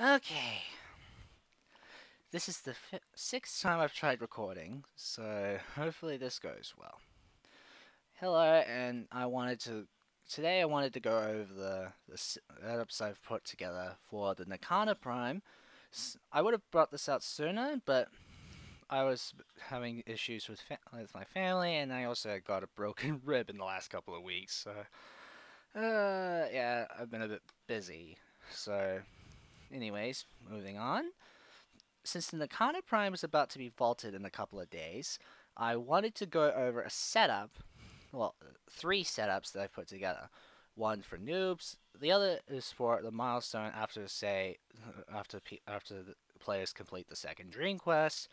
Okay. This is the sixth time I've tried recording, so hopefully this goes well. Hello, and I wanted to... Today I wanted to go over the, the setups I've put together for the Nikana Prime. I would have brought this out sooner, but I was having issues with, with my family, and I also got a broken rib in the last couple of weeks, so... Uh, yeah, I've been a bit busy, so anyways, moving on. Since the Nikana Prime is about to be vaulted in a couple of days, I wanted to go over a setup, well, three setups that I put together. One for noobs, the other is for the milestone after, say, after after the players complete the second Dream Quest,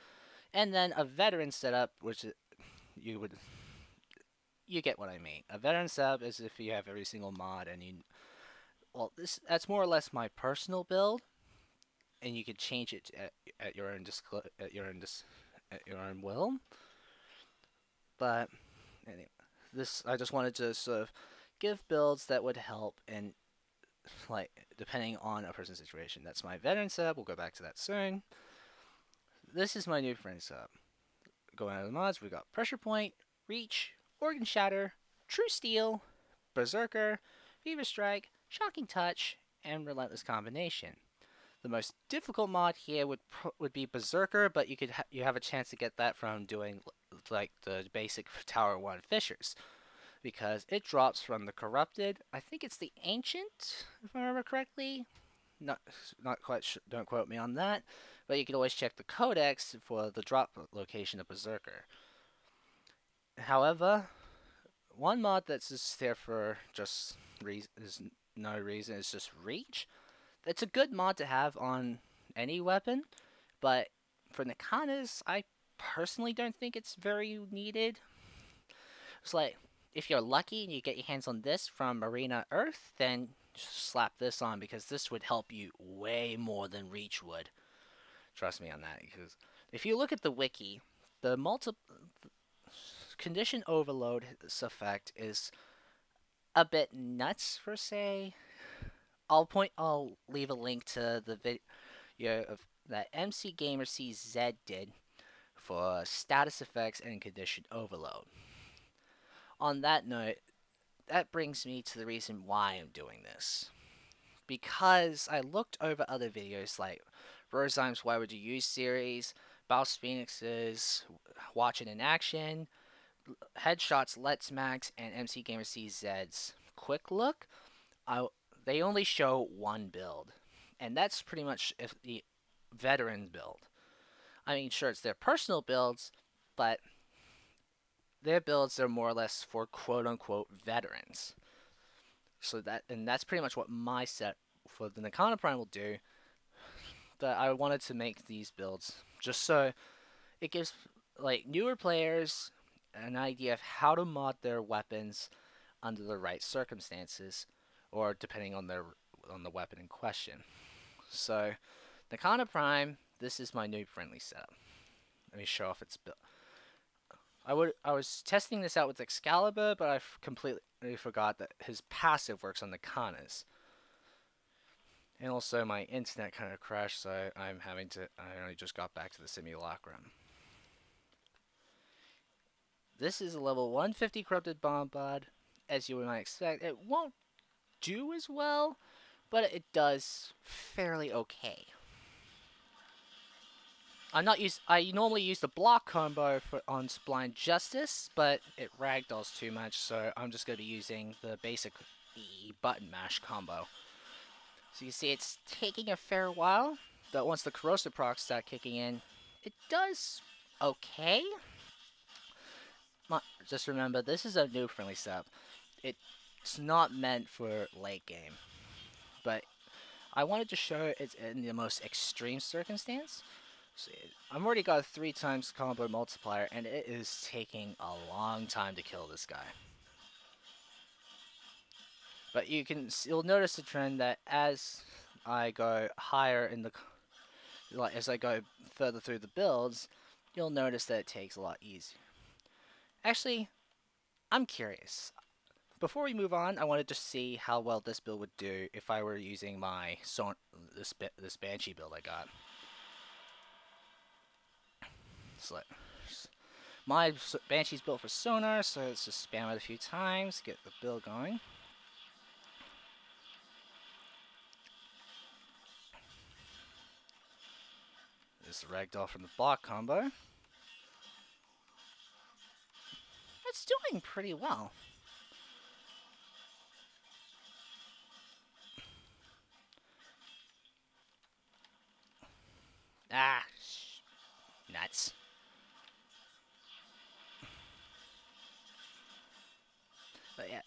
and then a veteran setup, which uh, you would you get what I mean. A veteran setup is if you have every single mod and you well, this that's more or less my personal build and you can change it at, at your own disclo- at your own dis- at your own will. But anyway, this I just wanted to sort of give builds that would help and like depending on a person's situation. That's my veteran setup. We'll go back to that soon. This is my new friend setup. Going out of the mods, we got pressure point, reach, organ shatter, true steel, berserker, fever strike, shocking touch, and relentless combination. The most difficult mod here would would be Berserker, but you could ha you have a chance to get that from doing like the basic Tower One Fissures, because it drops from the Corrupted. I think it's the Ancient, if I remember correctly. Not not quite. Don't quote me on that. But you can always check the Codex for the drop location of Berserker. However, one mod that's just there for just reason is no reason. It's just Reach it's a good mod to have on any weapon, but for Nikanas, I personally don't think it's very needed. It's like, if you're lucky and you get your hands on this from Arena Earth, then slap this on because this would help you way more than Reach would. Trust me on that, because if you look at the wiki, the multi condition overload effect is a bit nuts per se. I'll point. I'll leave a link to the video of that MC Gamer CZ did for status effects and condition overload. On that note, that brings me to the reason why I'm doing this. Because I looked over other videos like Roseheim's Why Would You Use series, Baus Phoenix's Watch It in Action, Headshots Let's Max, and MC Gamer CZ's Quick Look. I they only show one build, and that's pretty much if the veteran build. I mean, sure, it's their personal builds, but their builds are more or less for quote unquote veterans. So that and that's pretty much what my set for the Nikana Prime will do. That I wanted to make these builds just so it gives like newer players an idea of how to mod their weapons under the right circumstances or depending on their on the weapon in question. So, the Nikana Prime, this is my new friendly setup. Let me show off its build. I would I was testing this out with Excalibur, but I completely forgot that his passive works on the Kanas. And also my internet kind of crashed, so I'm having to I only just got back to the simulacrum. This is a level 150 corrupted bombard. As you might expect, it won't do as well, but it does fairly okay. I'm not use. I normally use the block combo for on Blind Justice, but it ragdolls too much, so I'm just going to be using the basic E button mash combo. So you see it's taking a fair while, but once the corrosive procs start kicking in, it does okay. Just remember, this is a new friendly. It it's not meant for late game. But I wanted to show it in the most extreme circumstance. I've already got a three times combo multiplier, and it is taking a long time to kill this guy. But you can you'll notice the trend that as I go higher in the like as I go further through the builds, you'll notice that it takes a lot easier. Actually, I'm curious. Before we move on, I wanted to see how well this build would do if I were using my son this this banshee build I got. So my banshee's built for sonar, so let's just spam it a few times, get the build going. This ragdoll from the block combo. It's doing pretty well. Ah, nuts. But yeah,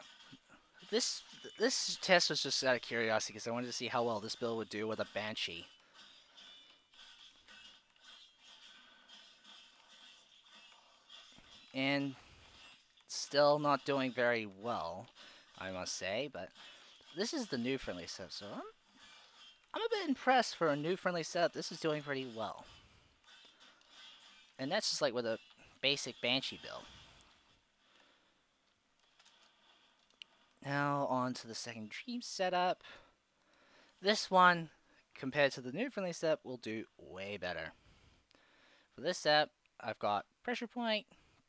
this this test was just out of curiosity because I wanted to see how well this build would do with a banshee. And still not doing very well, I must say. But this is the new friendly setup, so I'm I'm a bit impressed for a new friendly setup. This is doing pretty well. And that's just like with a basic Banshee build. Now on to the second Dream setup. This one, compared to the new friendly setup, will do way better. For this setup, I've got Pressure Point,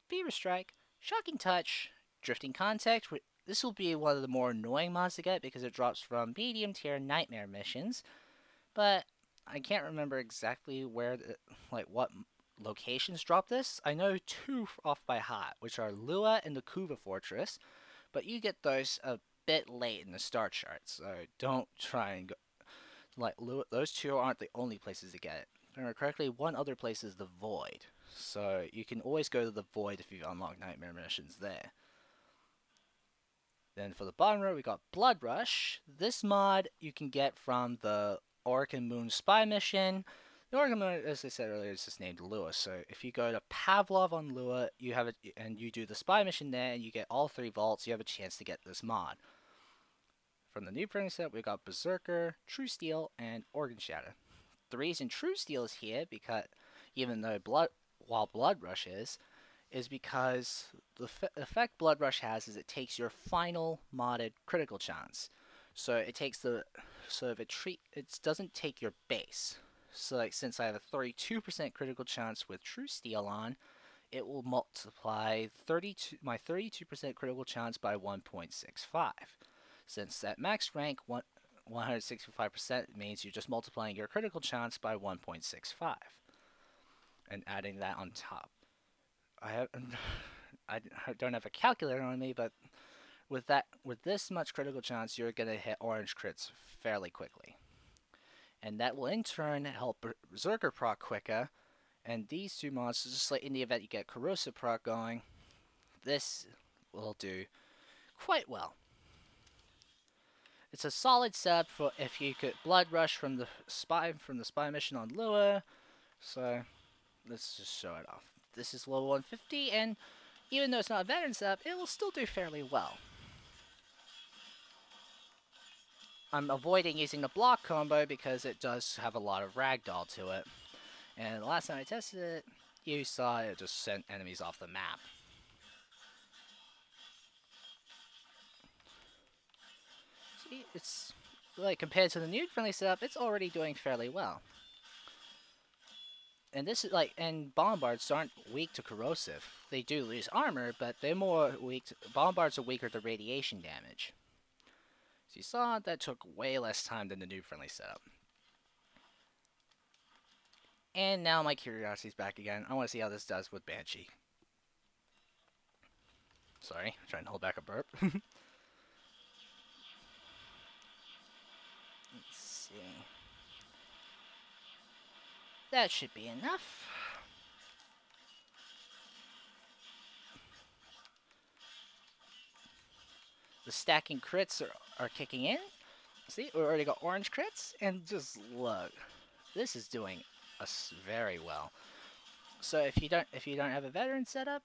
Fever Strike, Shocking Touch, Drifting Contact, this will be one of the more annoying mods to get because it drops from medium tier nightmare missions. But I can't remember exactly where, the, like what locations drop this. I know two off by heart, which are Lua and the Kuva Fortress, but you get those a bit late in the star chart, so don't try and go. Like Lua, those two aren't the only places to get it. If I remember correctly, one other place is the Void, so you can always go to the Void if you unlock nightmare missions there. Then for the bottom row, we got Blood Rush. This mod you can get from the Orokin Moon Spy mission. The Orokin Moon, as I said earlier, is just named Lua. So if you go to Pavlov on Lua, you have it, and you do the spy mission there, and you get all three vaults, you have a chance to get this mod. From the new printing set, we got Berserker, True Steel, and Organ Shatter. The reason True Steel is here, because even though Blood, while Blood Rush is, is because the effect Blood Rush has is it takes your final modded critical chance. So it takes the so if it treat it doesn't take your base. So like since I have a 32% critical chance with True Steel on, it will multiply 32 my 32% critical chance by 1.65. Since at max rank one 165% means you're just multiplying your critical chance by 1.65 and adding that on top. I have I don't have a calculator on me, but with that with this much critical chance, you're gonna hit orange crits fairly quickly, and that will in turn help Berserker proc quicker. And these two monsters, just like in the event you get Corrosive proc going, this will do quite well. It's a solid setup for if you could Blood Rush from the spy from the spy mission on Lua. So let's just show it off this is level 150, and even though it's not a veteran setup, it will still do fairly well. I'm avoiding using the block combo because it does have a lot of ragdoll to it. And the last time I tested it, you saw it just sent enemies off the map. See, it's like compared to the new friendly setup, it's already doing fairly well and this is like, and bombards aren't weak to corrosive. They do lose armor, but they're more weak. To, bombards are weaker to radiation damage. So you saw that took way less time than the new friendly setup. And now my curiosity's back again. I want to see how this does with Banshee. Sorry, I'm trying to hold back a burp. Let's see. That should be enough. The stacking crits are, are kicking in. See, we already got orange crits, and just look, this is doing us very well. So if you don't if you don't have a veteran setup,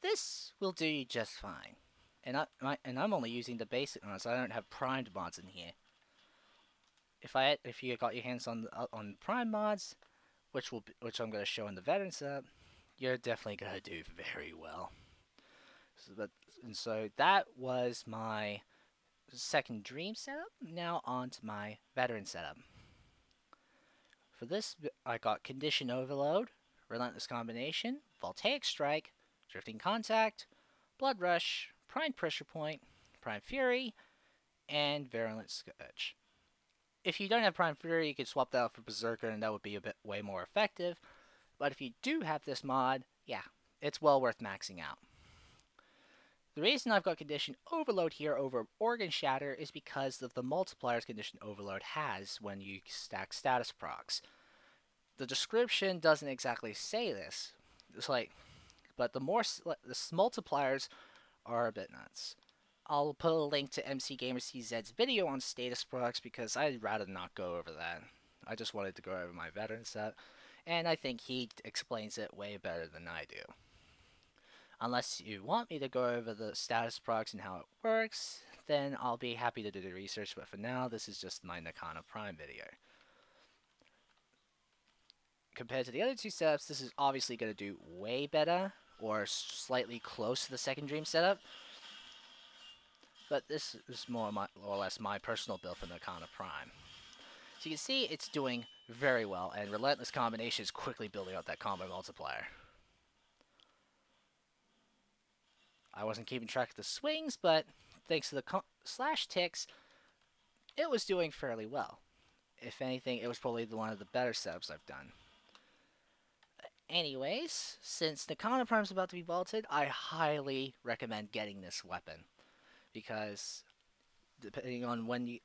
this will do you just fine. And I my, and I'm only using the basic ones. I don't have primed mods in here. If I if you got your hands on uh, on prime mods, which will be, which I'm going to show in the veteran setup, you're definitely going to do very well. So, but, and so that was my second dream setup. Now on to my veteran setup. For this, I got Condition Overload, Relentless Combination, Voltaic Strike, Drifting Contact, Blood Rush, Prime Pressure Point, Prime Fury, and Virulent Scourge. If you don't have Prime Fury, you could swap that out for Berserker and that would be a bit way more effective. But if you do have this mod, yeah, it's well worth maxing out. The reason I've got Condition Overload here over Organ Shatter is because of the multipliers Condition Overload has when you stack status procs. The description doesn't exactly say this. It's like, but the more the multipliers are a bit nuts. I'll put a link to MC Gamer CZ's video on status procs because I'd rather not go over that. I just wanted to go over my veteran set, and I think he explains it way better than I do. Unless you want me to go over the status procs and how it works, then I'll be happy to do the research, but for now, this is just my Nikana Prime video. Compared to the other two setups, this is obviously going to do way better, or slightly close to the second Dream setup, but this is more, my, or less my personal build for Nikana Prime. So you can see it's doing very well, and Relentless Combination is quickly building up that combo multiplier. I wasn't keeping track of the swings, but thanks to the slash ticks, it was doing fairly well. If anything, it was probably one of the better setups I've done. Anyways, since Nikana is about to be vaulted, I highly recommend getting this weapon because depending on when you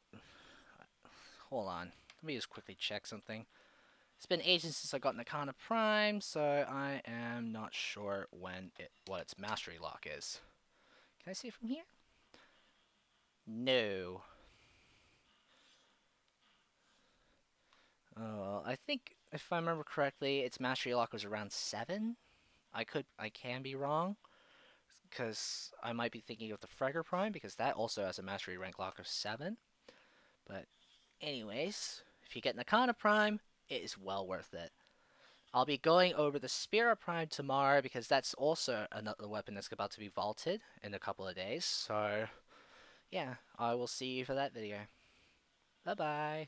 hold on let me just quickly check something. It's been ages since I got Nikana Prime so I am not sure when it what its mastery lock is. Can I see from here? No. Uh, I think if I remember correctly its mastery lock was around 7 I could I can be wrong because I might be thinking of the Fragger Prime because that also has a mastery rank lock of 7. But anyways, if you get Nikana Prime, it is well worth it. I'll be going over the Spira Prime tomorrow because that's also another weapon that's about to be vaulted in a couple of days. So, yeah, I will see you for that video. Bye-bye.